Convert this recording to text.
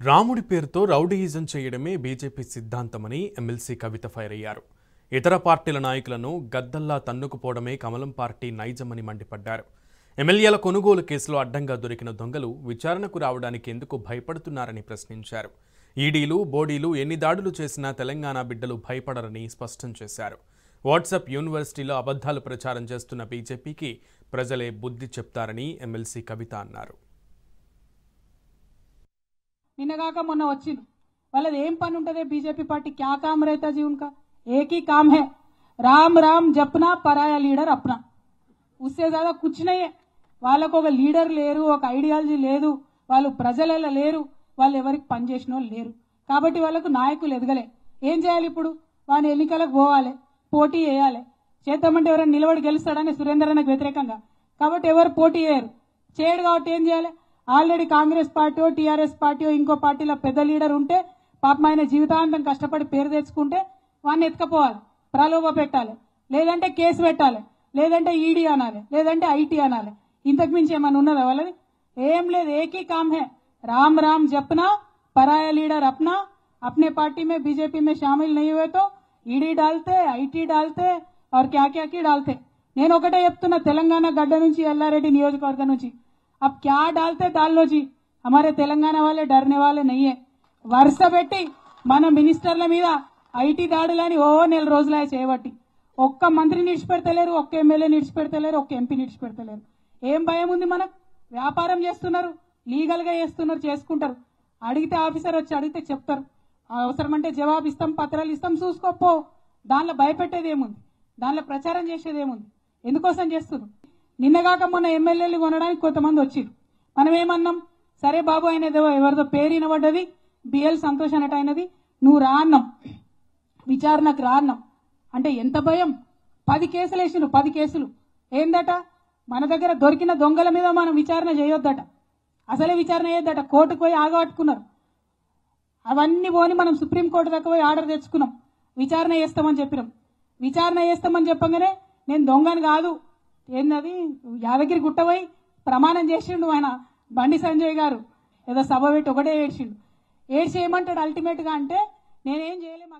రాముడి పేరుతో రౌడీయిజం చేయడమే బీజేపీ సిద్ధాంతమని ఎమ్మెల్సీ కవిత ఫైర్ అయ్యారు. ఇతర పార్టీల నాయకులను గద్దల్లా తన్నుకుపోవడమే కమలం పార్టీ నైజమని మండిపడ్డారు. ఎమ్మెల్యేల కొనుగోలు కేసులో అడ్డంగా దొరికిన దొంగలు విచారణకు రావడానికి ఎందుకు భయపడుతున్నారని ప్రశ్నించారు. ఈడీలు బోడీలు ఎన్ని దాడులు చేసినా తెలంగాణ బిడ్డలు భయపడరని స్పష్టం చేశారు. వాట్సాప్ యూనివర్సిటీలో అబద్ధాలు ప్రచారం చేస్తున్న బీజేపీకి ప్రజలే బుద్ధి చెప్తారని ఎమ్మెల్సీ కవిత అన్నారు. నిన్నగాక మొన్న వచ్చింది. వాళ్ళది ఏం పని ఉంటుంది బీజేపీ పార్టీ? క్యా కామ్ రైతా ఉన్కా? ఏకీ కామ్ హే. రామ్ రామ్ జప్నా పరాయా లీడర్ అప్నా. ఉస్సే దాదా కూర్చున్నాయే వాళ్ళకు ఒక లీడర్ లేరు ఒక ఐడియాలజీ లేదు. వాళ్ళు ప్రజలలో లేరు. వాళ్ళు ఎవరికి పనిచేసిన వాళ్ళు లేరు. కాబట్టి వాళ్ళకు నాయకులు ఎదగలే. ఏం చేయాలి ఇప్పుడు? వాని ఎన్నికలకు పోవాలి. పోటీ చేయాలి. చేద్దామంటే ఎవరైనా నిలబడి గెలుస్తాడని సురేందర్ అన్నకు వ్యతిరేకంగా. కాబట్టి ఎవరు పోటీ చేయరు. చేయడు కాబట్టి ఏం చేయాలి? already Congress party TRS party ఇంకో పార్టీలో పెద్ద లీడర్ ఉంటే పాపం ఆయన జీవితాంతం కష్టపడి పేరు తెచ్చుకుంటే వాడిని ఎత్తుకపోవాలి ప్రలోభ పెట్టాలి లేదంటే కేసు పెట్టాలి లేదంటే ఈడీ అనాలి లేదంటే ఐటీ అనాలి ఇంతకు మించి ఏమైనా ఉన్నదా వాళ్ళది ఏం లేదు ఏకీ కామ్ హే రామ్ రామ్ జపనా पराया लीडर अपना अपने पार्टी में बीजेपी में शामिल नहीं हुए तो ఈడీ डालते ఐటీ डालते और क्या क्या की डालते నేను ఒకటే చెప్తున్నా తెలంగాణ గడ్డ నుంచి ఎల్లారెడ్డి నియోజకవర్గం నుంచి అబ్ క్యా డాల్తే దాల్లో జీ తెలంగాణ వాళ్ళే డర్నే వాళ్ళే నయ్యే వరుస పెట్టి మన మినిస్టర్ల మీద ఐటీ దాడులని ఓ నెల రోజులే చేయబట్టి ఒక్క మంత్రి నిడిచిపెడతలేరు ఒక్క ఎమ్మెల్యే నిడిచిపెడతలేరు ఒక్క ఎంపీ నిడిచిపెడతలేరు ఏం భయం ఉంది మనకు వ్యాపారం చేస్తున్నారు లీగల్గా చేస్తున్నారు చేసుకుంటారు అడిగితే ఆఫీసర్ వచ్చి అడిగితే చెప్తారు అవసరమంటే జవాబు ఇస్తాం పత్రాలు ఇస్తాం చూసుకోపో. దానిలో భయపెట్టేది ఏముంది దానిలో ప్రచారం చేసేది ఏముంది ఎందుకోసం చేస్తున్నారు? నిన్నగాక మొన్న ఎమ్మెల్యేలు కొనడానికి కొంతమంది వచ్చిరు మనం ఏమన్నాం సరే బాబు ఆయన ఎవరిదో పేరు వినబడ్డది. బిఎల్ సంతోష్ అనట ఆయనది. నువ్వు రాన్నాం విచారణకు రాన్నాం అంటే ఎంత భయం? పది కేసులు వేసిండు పది కేసులు. ఏందట? మన దగ్గర దొరికిన దొంగల మీద మనం విచారణ చేయొద్దట. అసలే విచారణ చేయొద్దట. కోర్టుకు పోయి ఆగబట్టుకున్నారు అవన్నీ పోని మనం సుప్రీంకోర్టు దాకా పోయి ఆర్డర్ తెచ్చుకున్నాం. విచారణ చేస్తామని చెప్పినాం. విచారణ చేస్తామని చెప్పగానే నేను దొంగని కాదు. ఏందది? యాదగిరి గుట్టపోయి ప్రమాణం చేసిండు ఆయన బండి సంజయ్ గారు. ఏదో సభ పెట్టి ఒకటే ఏడ్చిండు ఏడ్చి ఏమంటాడు అల్టిమేట్గా అంటే నేనేం చేయలేము